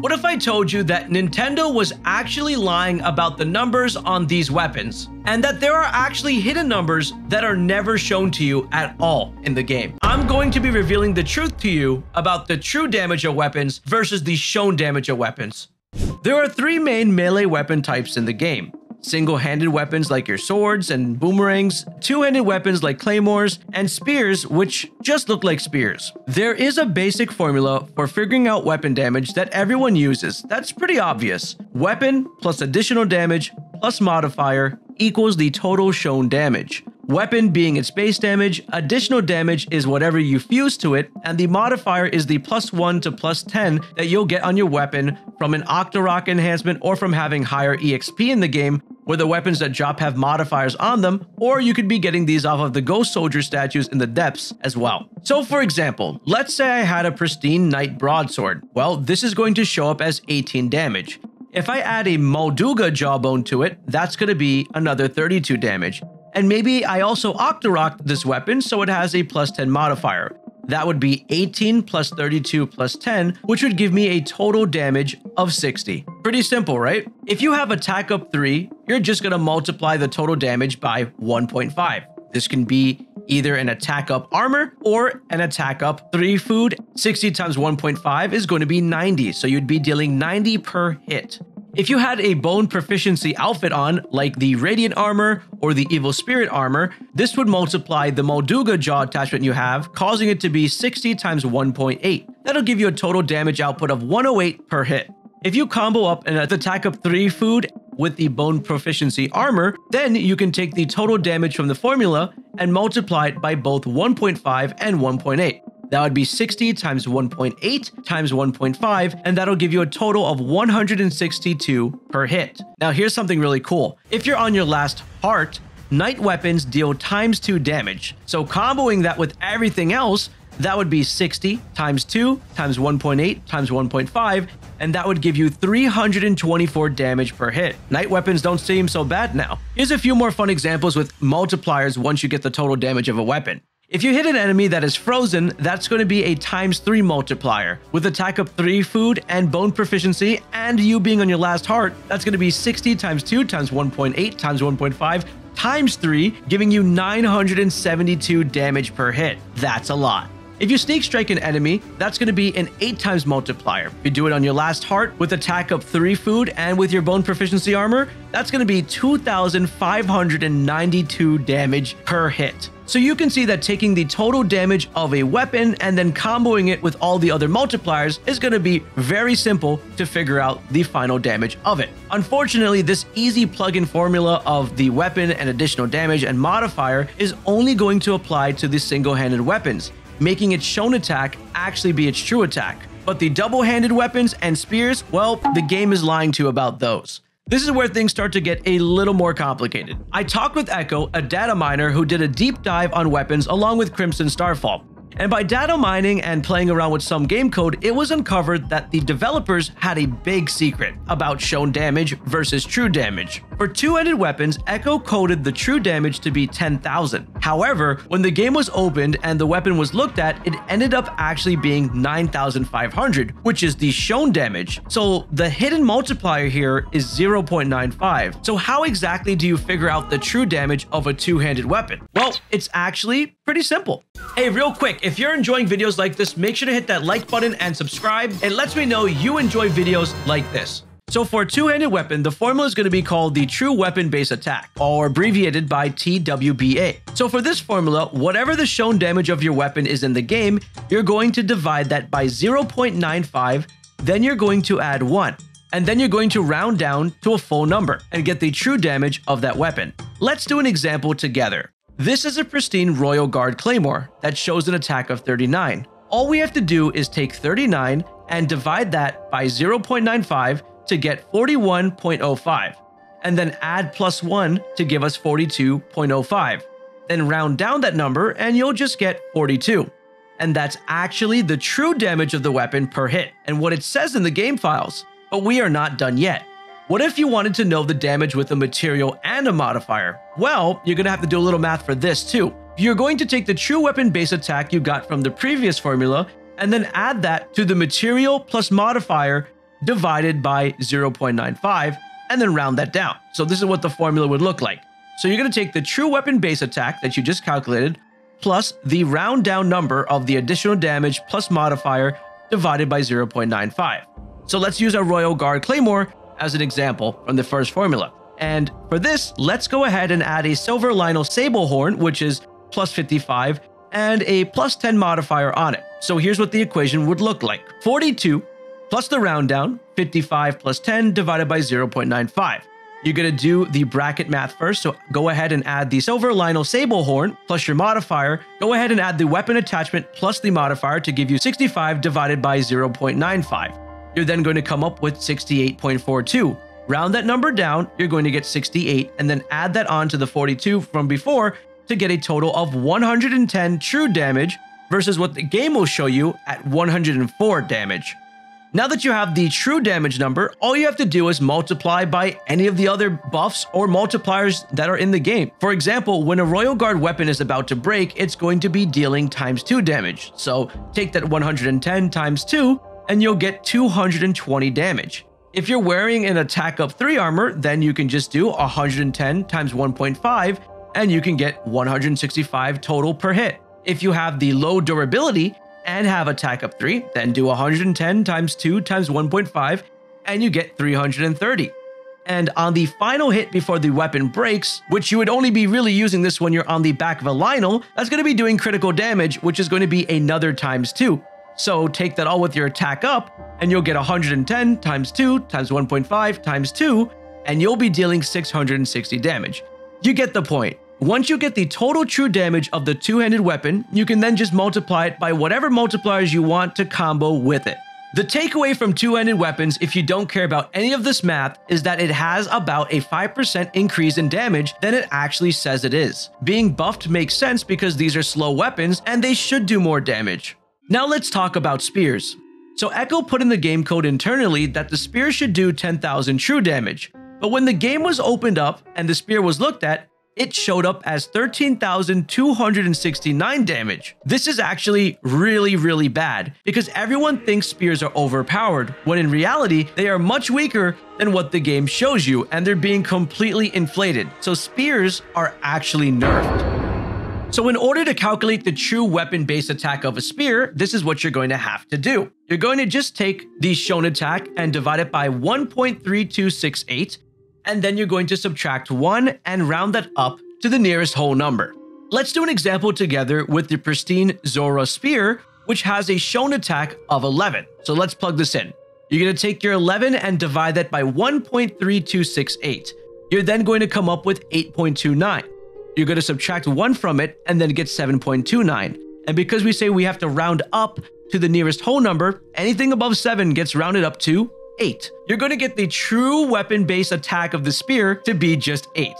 What if I told you that Nintendo was actually lying about the numbers on these weapons, and that there are actually hidden numbers that are never shown to you at all in the game? I'm going to be revealing the truth to you about the true damage of weapons versus the shown damage of weapons. There are three main melee weapon types in the game single-handed weapons like your swords and boomerangs, two-handed weapons like claymores, and spears which just look like spears. There is a basic formula for figuring out weapon damage that everyone uses. That's pretty obvious. Weapon plus additional damage plus modifier equals the total shown damage. Weapon being its base damage, additional damage is whatever you fuse to it, and the modifier is the plus 1 to plus 10 that you'll get on your weapon from an Octorok enhancement or from having higher EXP in the game, where the weapons that drop have modifiers on them, or you could be getting these off of the Ghost Soldier statues in the depths as well. So for example, let's say I had a pristine Knight Broadsword. Well, this is going to show up as 18 damage. If I add a Molduga Jawbone to it, that's going to be another 32 damage. And maybe I also Octorok this weapon so it has a plus 10 modifier. That would be 18 plus 32 plus 10, which would give me a total damage of 60. Pretty simple, right? If you have attack up 3, you're just going to multiply the total damage by 1.5. This can be either an attack up armor or an attack up 3 food. 60 times 1.5 is going to be 90, so you'd be dealing 90 per hit. If you had a bone proficiency outfit on, like the Radiant armor or the Evil Spirit armor, this would multiply the Molduga jaw attachment you have, causing it to be 60 times 1.8. That'll give you a total damage output of 108 per hit. If you combo up an attack up 3 food with the bone proficiency armor, then you can take the total damage from the formula and multiply it by both 1.5 and 1.8. That would be 60 times 1.8 times 1.5, and that'll give you a total of 162 per hit. Now, here's something really cool. If you're on your last heart, Knight weapons deal times 2 damage. So comboing that with everything else, that would be 60 times 2 times 1.8 times 1.5, and that would give you 324 damage per hit. Knight weapons don't seem so bad now. Here's a few more fun examples with multipliers once you get the total damage of a weapon. If you hit an enemy that is frozen, that's going to be a times 3 multiplier. With attack up 3 food and bone proficiency and you being on your last heart, that's going to be 60 times 2 times 1.8 times 1.5 times 3, giving you 972 damage per hit. That's a lot. If you sneak strike an enemy, that's going to be an 8 times multiplier. If you do it on your last heart with attack up 3 food and with your bone proficiency armor, that's going to be 2,592 damage per hit. So you can see that taking the total damage of a weapon and then comboing it with all the other multipliers is going to be very simple to figure out the final damage of it. Unfortunately, this easy plug-in formula of the weapon and additional damage and modifier is only going to apply to the single-handed weapons, making its shown attack actually be its true attack. But the double-handed weapons and spears, well, the game is lying to you about those. This is where things start to get a little more complicated. I talked with Echo, a data miner who did a deep dive on weapons along with Crimson Starfall. And by data mining and playing around with some game code, it was uncovered that the developers had a big secret about shown damage versus true damage. For two-handed weapons, Echo coded the true damage to be 10,000. However, when the game was opened and the weapon was looked at, it ended up actually being 9,500, which is the shown damage. So the hidden multiplier here is 0.95. So how exactly do you figure out the true damage of a two-handed weapon? Well, it's actually pretty simple. Hey, real quick, if you're enjoying videos like this, make sure to hit that like button and subscribe. It lets me know you enjoy videos like this. So for a two-handed weapon, the formula is going to be called the True Weapon Base Attack, or abbreviated by TWBA. So for this formula, whatever the shown damage of your weapon is in the game, you're going to divide that by 0.95, then you're going to add 1 and then you're going to round down to a full number and get the true damage of that weapon. Let's do an example together. This is a pristine Royal Guard Claymore that shows an attack of 39. All we have to do is take 39 and divide that by 0.95 to get 41.05, and then add plus 1 to give us 42.05. Then round down that number and you'll just get 42. And that's actually the true damage of the weapon per hit, and what it says in the game files. But we are not done yet. What if you wanted to know the damage with a material and a modifier? Well, you're going to have to do a little math for this too. You're going to take the true weapon base attack you got from the previous formula and then add that to the material plus modifier divided by 0.95 and then round that down. So this is what the formula would look like. So you're going to take the true weapon base attack that you just calculated plus the round down number of the additional damage plus modifier divided by 0.95. So let's use our Royal Guard Claymore as an example from the first formula. And for this, let's go ahead and add a Silver Lynel Saber Horn, which is plus 55, and a plus 10 modifier on it. So here's what the equation would look like. 42 plus the round down, 55 plus 10 divided by 0.95. You're going to do the bracket math first, so go ahead and add the Silver Lynel Saber Horn plus your modifier. Go ahead and add the weapon attachment plus the modifier to give you 65 divided by 0.95. You're then going to come up with 68.42. Round that number down, you're going to get 68, and then add that on to the 42 from before to get a total of 110 true damage versus what the game will show you at 104 damage. Now that you have the true damage number, all you have to do is multiply by any of the other buffs or multipliers that are in the game. For example, when a Royal Guard weapon is about to break, it's going to be dealing times 2 damage. So take that 110 times 2 and you'll get 220 damage. If you're wearing an attack up 3 armor, then you can just do 110 times 1.5 and you can get 165 total per hit. If you have the low durability and have attack up 3, then do 110 times 2 times 1.5 and you get 330. And on the final hit before the weapon breaks, which you would only be really using this when you're on the back of a Lynel, that's going to be doing critical damage, which is going to be another times 2. So take that all with your attack up, and you'll get 110 times 2 times 1.5 times 2, and you'll be dealing 660 damage. You get the point. Once you get the total true damage of the two-handed weapon, you can then just multiply it by whatever multipliers you want to combo with it. The takeaway from two-handed weapons, if you don't care about any of this math, is that it has about a 5% increase in damage than it actually says it is. Being buffed makes sense because these are slow weapons and they should do more damage. Now let's talk about spears. So Echo put in the game code internally that the spear should do 10,000 true damage, but when the game was opened up and the spear was looked at, it showed up as 13,269 damage. This is actually really, really bad because everyone thinks spears are overpowered, when in reality, they are much weaker than what the game shows you and they're being completely inflated. So spears are actually nerfed. So in order to calculate the true weapon-based attack of a spear, this is what you're going to have to do. You're going to just take the shown attack and divide it by 1.3268, and then you're going to subtract 1 and round that up to the nearest whole number. Let's do an example together with the pristine Zora spear, which has a shown attack of 11. So let's plug this in. You're going to take your 11 and divide that by 1.3268. You're then going to come up with 8.29 you're going to subtract 1 from it and then get 7.29. And because we say we have to round up to the nearest whole number, anything above 7 gets rounded up to 8. You're going to get the true weapon base attack of the spear to be just 8.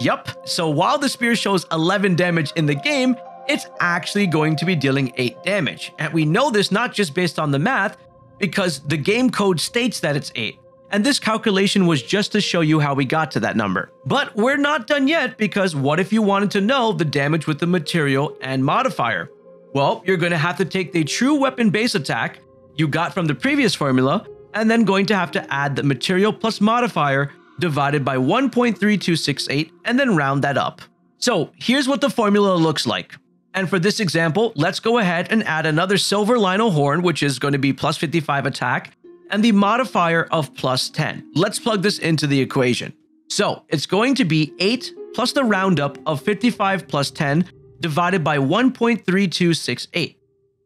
Yup, so while the spear shows 11 damage in the game, it's actually going to be dealing 8 damage. And we know this not just based on the math, because the game code states that it's 8 and this calculation was just to show you how we got to that number. But we're not done yet because what if you wanted to know the damage with the material and modifier? Well, you're going to have to take the true weapon base attack you got from the previous formula and then going to have to add the material plus modifier divided by 1.3268 and then round that up. So here's what the formula looks like. And for this example, let's go ahead and add another silver Lynel horn, which is going to be plus 55 attack, and the modifier of plus 10. Let's plug this into the equation. So it's going to be 8 plus the roundup of 55 plus 10 divided by 1.3268.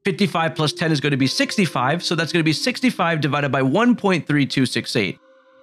55 plus 10 is going to be 65, so that's going to be 65 divided by 1.3268.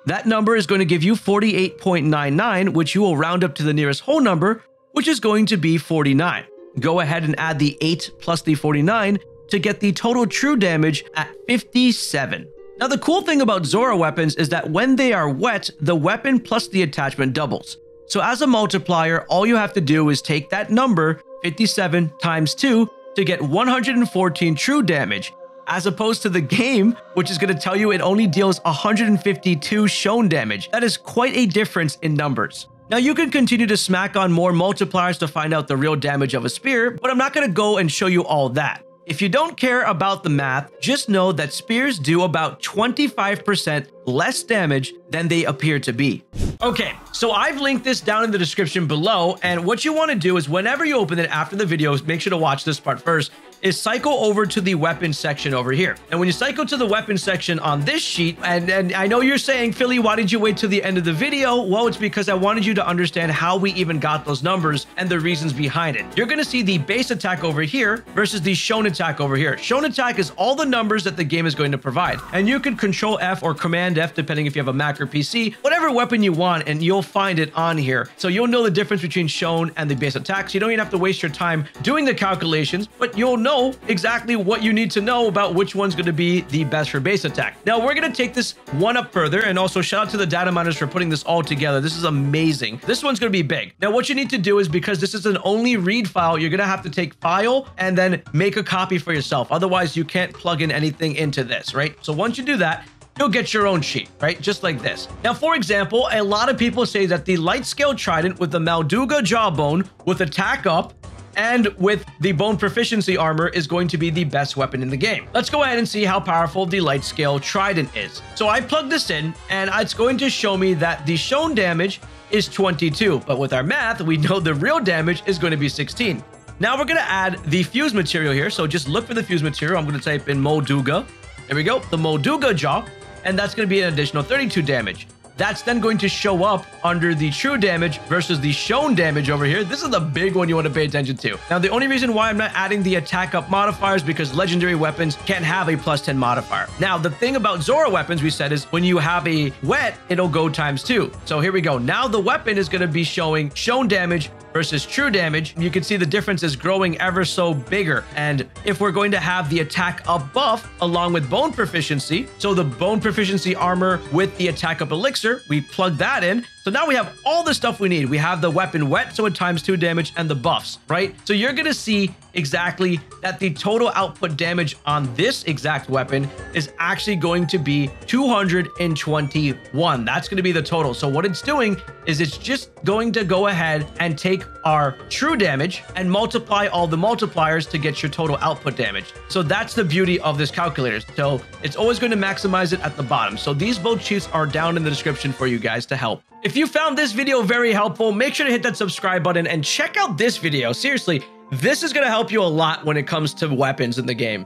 That number is going to give you 48.99, which you will round up to the nearest whole number, which is going to be 49. Go ahead and add the 8 plus the 49 to get the total true damage at 57. Now the cool thing about Zora weapons is that when they are wet, the weapon plus the attachment doubles. So as a multiplier, all you have to do is take that number, 57 times 2, to get 114 true damage, as opposed to the game, which is going to tell you it only deals 152 shown damage. That is quite a difference in numbers. Now you can continue to smack on more multipliers to find out the real damage of a spear, but I'm not going to go and show you all that. If you don't care about the math, just know that spears do about 25% less damage than they appear to be. Okay, so I've linked this down in the description below, and what you want to do is whenever you open it after the videos, make sure to watch this part first, is cycle over to the weapon section over here. And when you cycle to the weapon section on this sheet, and, and I know you're saying, Philly, why did you wait till the end of the video? Well, it's because I wanted you to understand how we even got those numbers and the reasons behind it. You're going to see the base attack over here versus the shown attack over here. Shown attack is all the numbers that the game is going to provide. And you can control F or command F, depending if you have a Mac or PC, whatever weapon you want, and you'll find it on here. So you'll know the difference between shown and the base attack. So you don't even have to waste your time doing the calculations, but you'll know know exactly what you need to know about which one's going to be the best for base attack. Now, we're going to take this one up further and also shout out to the data miners for putting this all together. This is amazing. This one's going to be big. Now, what you need to do is because this is an only read file, you're going to have to take file and then make a copy for yourself. Otherwise, you can't plug in anything into this, right? So once you do that, you'll get your own sheet, right? Just like this. Now, for example, a lot of people say that the light scale trident with the Molduga jawbone with attack up and with the bone proficiency armor is going to be the best weapon in the game. Let's go ahead and see how powerful the light scale trident is. So I plugged this in and it's going to show me that the shown damage is 22, but with our math, we know the real damage is going to be 16. Now we're going to add the fuse material here. So just look for the fuse material. I'm going to type in Molduga. There we go, the Molduga jaw, and that's going to be an additional 32 damage. That's then going to show up under the true damage versus the shown damage over here. This is the big one you want to pay attention to. Now, the only reason why I'm not adding the attack up modifiers because legendary weapons can't have a plus 10 modifier. Now, the thing about Zora weapons we said is when you have a wet, it'll go times two. So here we go. Now the weapon is going to be showing shown damage versus true damage, you can see the difference is growing ever so bigger. And if we're going to have the attack up buff along with bone proficiency, so the bone proficiency armor with the attack up elixir, we plug that in. So now we have all the stuff we need. We have the weapon wet, so it times two damage and the buffs, right? So you're going to see exactly that the total output damage on this exact weapon is actually going to be 221. That's going to be the total. So what it's doing is it's just going to go ahead and take our true damage and multiply all the multipliers to get your total output damage. So that's the beauty of this calculator. So it's always going to maximize it at the bottom. So these both sheets are down in the description for you guys to help. If you found this video very helpful, make sure to hit that subscribe button and check out this video. Seriously, this is going to help you a lot when it comes to weapons in the game.